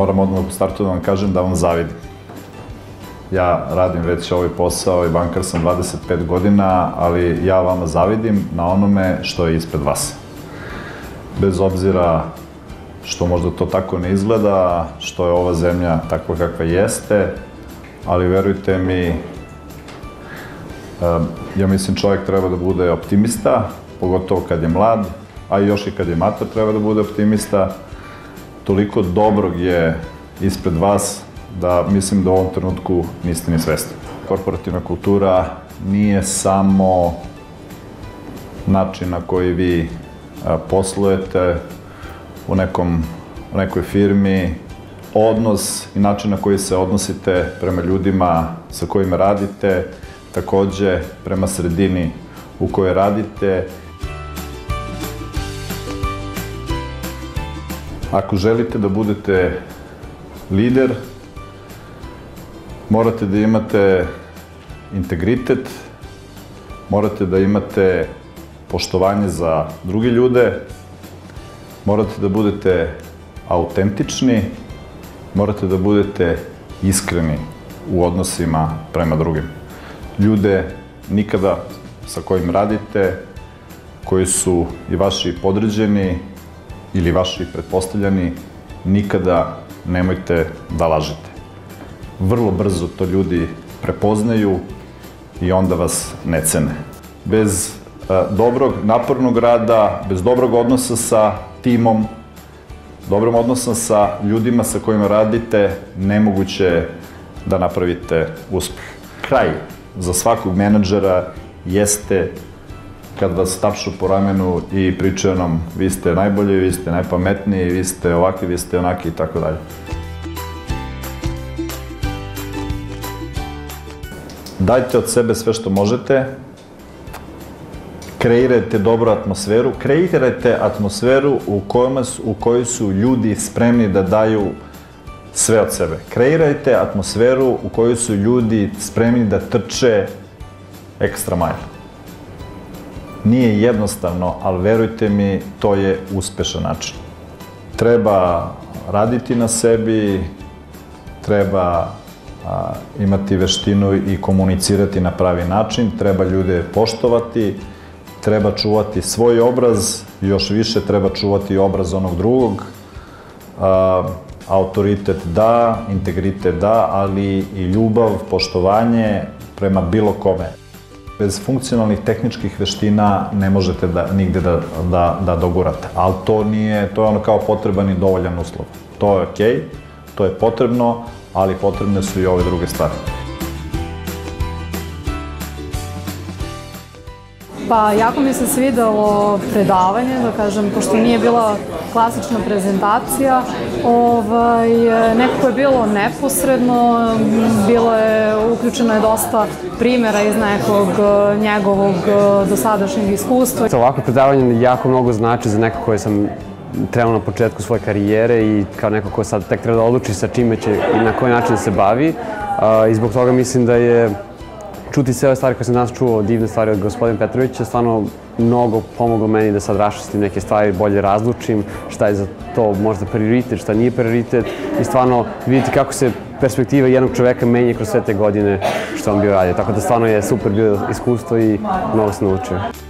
moram odmah u startu da vam kažem da vam zavidim. Ja radim već ovaj posao i bankar sam 25 godina, ali ja vama zavidim na onome što je ispred vas. Bez obzira što možda to tako ne izgleda, što je ova zemlja takva kakva jeste, ali verujte mi, ja mislim čovjek treba da bude optimista, pogotovo kad je mlad, a još i kad je mater treba da bude optimista. Toliko dobrog je ispred vas da mislim da u ovom trenutku niste ni svesni. Korporativna kultura nije samo način na koji vi poslujete u nekom, u nekoj firmi, odnos i način na koji se odnosite prema ljudima sa kojima radite, takođe prema sredini u kojoj radite. Ako želite da budete lider, morate da imate integritet, morate da imate poštovanje za druge ljude, morate da budete autentični, morate da budete iskreni u odnosima prema drugim. Ljude nikada sa kojim radite, koji su i vaši podređeni ili vaši pretpostavljani, nikada nemojte da lažete. Vrlo brzo to ljudi prepoznaju i onda vas ne cene. Bez a, dobrog, napornog rada, bez dobrog odnosa sa timom, dobrom odnosom sa ljudima sa kojima radite, nemoguće je da napravite uspeh. Kraj za svakog menadžera jeste kad vas tapšu po ramenu i pričaju nam vi ste najbolji, vi ste najpametniji, vi ste ovakvi, vi ste onaki i tako dalje. Dajte od sebe sve što možete, kreirajte dobru atmosferu, kreirajte atmosferu u, kojima u kojoj su ljudi spremni da daju sve od sebe. Kreirajte atmosferu u kojoj su ljudi spremni da trče ekstra mile. Nije jednostavno, ali verujte mi, to je uspešan način. Treba raditi na sebi, treba imati veštinu i komunicirati na pravi način, treba ljude poštovati, treba čuvati svoj obraz, još više treba čuvati obraz onog drugog. Autoritet da, integritet da, ali i ljubav, poštovanje prema bilo kome. Bez funkcionalnih tehničkih veština ne možete da, nigde da, da, da dogurate. Ali to nije, to je ono kao potreban i dovoljan uslov. To je okej, okay, to je potrebno, ali potrebne su i ove druge stvari. Pa jako mi se svidelo predavanje, da kažem, pošto nije bila klasična prezentacija, ovaj, nekako je bilo neposredno, bilo je, uključeno je dosta primjera iz nekog njegovog dosadašnjeg iskustva. Ovako predavanje jako mnogo znači za neko koje sam trebao na početku svoje karijere i kao neko ko sad tek treba da odluči sa čime će i na koji način se bavi. I zbog toga mislim da je čuti sve ove stvari koje sam danas čuo, divne stvari od gospodina Petrovića, stvarno mnogo pomoglo meni da sad rašastim neke stvari, bolje razlučim šta je za to možda prioritet, šta nije prioritet i stvarno vidite kako se perspektiva jednog čoveka menja kroz sve te godine što on bio radio. Tako da stvarno je super bilo iskustvo i mnogo se naučio.